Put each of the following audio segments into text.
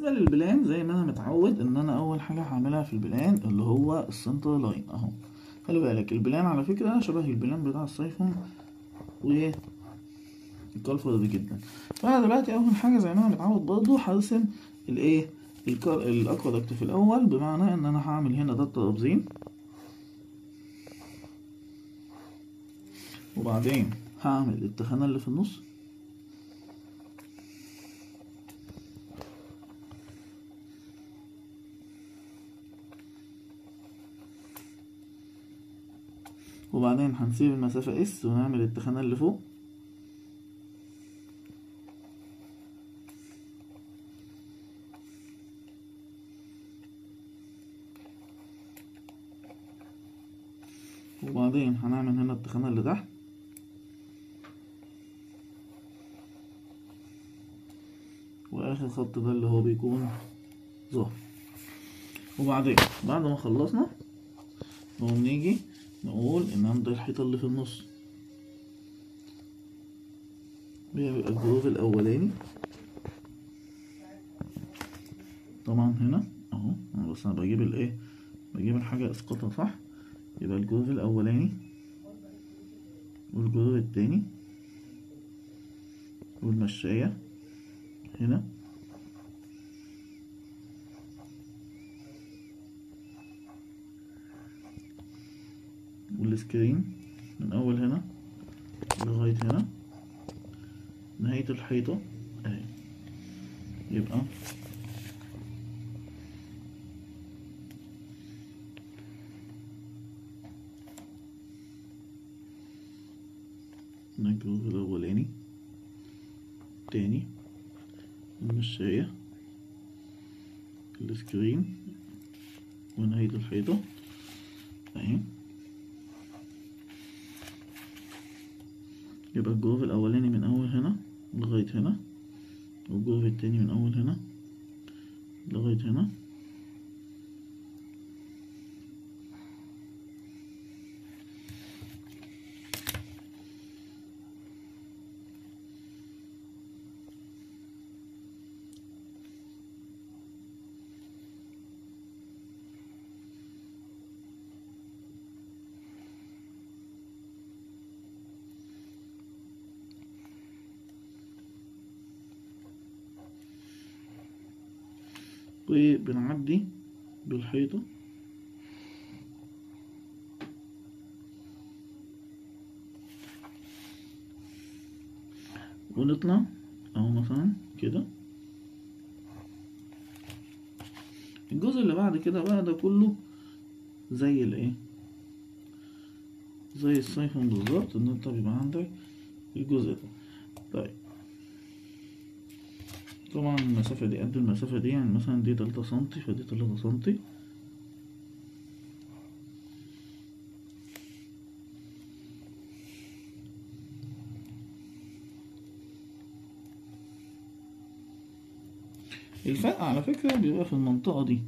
بالنسبة لل plan زي ما أنا متعود إن أنا أول حاجة هعملها في ال plan اللي هو ال center line أهو. خلي بالك ال plan على فكرة شبه ال plan بتاع ال syphon و دي جدا. فأنا دلوقتي أول حاجة زي ما أنا متعود برضه هرسم الإيه؟ ال aqueduct في الأول بمعنى إن أنا هعمل هنا ده الترابزين وبعدين هعمل التخانة اللي في النص. وبعدين هنسيب المسافة اس ونعمل التخانة اللي فوق. وبعدين هنعمل هنا التخانة اللي تحت. وآخر خط ده اللي هو بيكون ظهر. وبعدين بعد ما خلصنا نقوم نيجي نقول إن عند الحيطة اللي في النص. بيبقى الجروف الأولاني. طبعا هنا. أهو. أنا بس أنا بجيب الإيه؟ بجيب الحاجة أسقطها صح؟ يبقى الجروف الأولاني والجروف التاني والمشاية هنا. والسكرين من أول هنا لغاية هنا. نهاية الحيطة. أهي. يبقى. ال groove الأولاني. تاني. المشاية. ال screen. ونهاية الحيطة. أهي. يبقى ال groove الأولاني من أول هنا لغاية هنا وال groove التاني من أول هنا لغاية هنا. وبنعدي بالحيطة. ونطلع أهو مثلا كده. الجزء اللي بعد كده بقى ده كله زي الإيه؟ زي السايفون بالظبط إن أنت بيبقى عندك الجزء ده. طيب. طبعا المسافة دي قد المسافة دي يعني مثلا دي تلاتة سنتي فدي تلاتة سنتي. الفرق على فكرة بيبقى في المنطقة دي.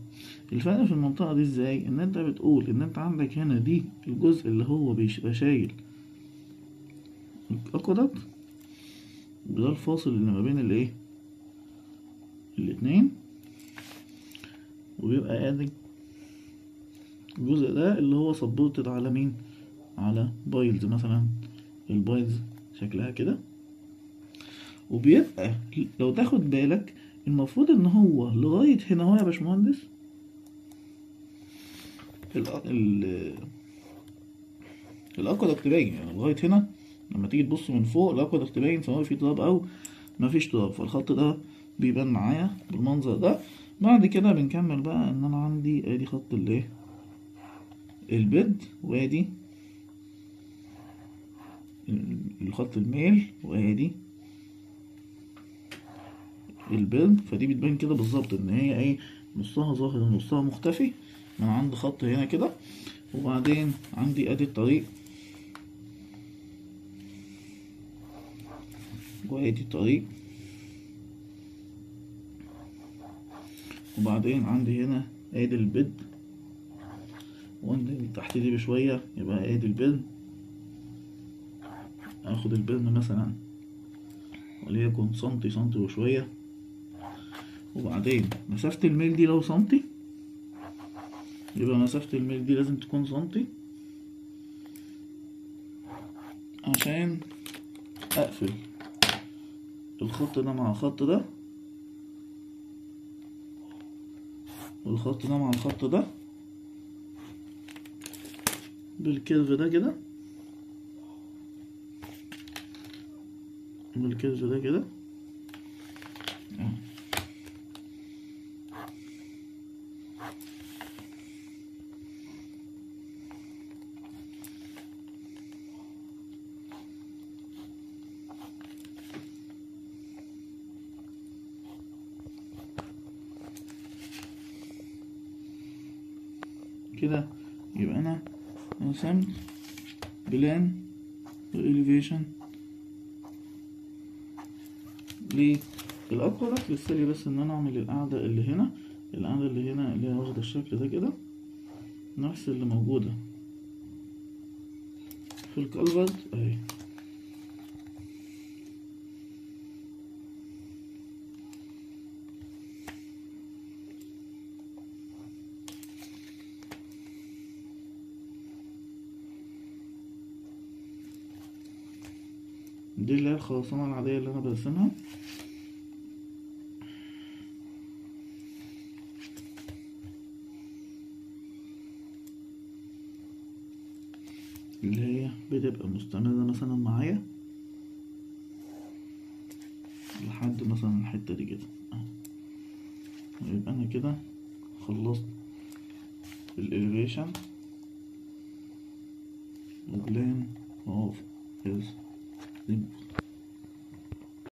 الفرق في المنطقة دي إزاي؟ إن أنت بتقول إن أنت عندك هنا دي الجزء اللي هو بيبقى شايل ال aqueduct ده الفاصل اللي ما بين الإيه؟ الاتنين وبيبقى ادي الجزء ده اللي هو supported على مين؟ على piles مثلا ال piles شكلها كده. وبيبقى لو تاخد بالك المفروض إن هو لغاية هنا هو يا باشمهندس. ال ال ال aqueduct باين يعني. لغاية هنا لما تيجي تبص من فوق ال aqueduct باين سواء في تراب أو مفيش تراب فالخط ده بيبان معايا بالمنظر ده. بعد كده بنكمل بقى إن أنا عندي أدي خط الايه ال bed وأدي الخط الميل وأدي ال bed فدي بتبان كده بالظبط إن هي إيه؟ نصها ظاهر ونصها مختفي. من عند خط هنا كده. وبعدين عندي أدي الطريق وأدي الطريق. وبعدين عندي هنا ادي البيض وانزل تحت دي بشوية يبقى ادي البيض آخد البيض مثلا. وليكن سنتي سنتي وشوية. وبعدين مسافة الميل دي لو سنتي يبقى مسافة الميل دي لازم تكون سنتي عشان أقفل الخط ده مع الخط ده. والخط ده مع الخط ده. بال curve ده كده. بالكيرف ده كده. كده يبقى أنا رسمت plan و elevation لل aqueduct بس لسه لي بس إن أنا أعمل القاعدة اللي هنا القاعدة اللي هنا اللي هي واخدة الشكل ده كده نفس اللي موجودة. في ال culvert أهي. دي اللي هي الخرسانة العادية اللي أنا برسمها. اللي هي بتبقى مستمرة مثلا معايا. لحد مثلا الحتة دي كده. يبقى أنا كده خلصت الإليفيشن وبلان اوف his input.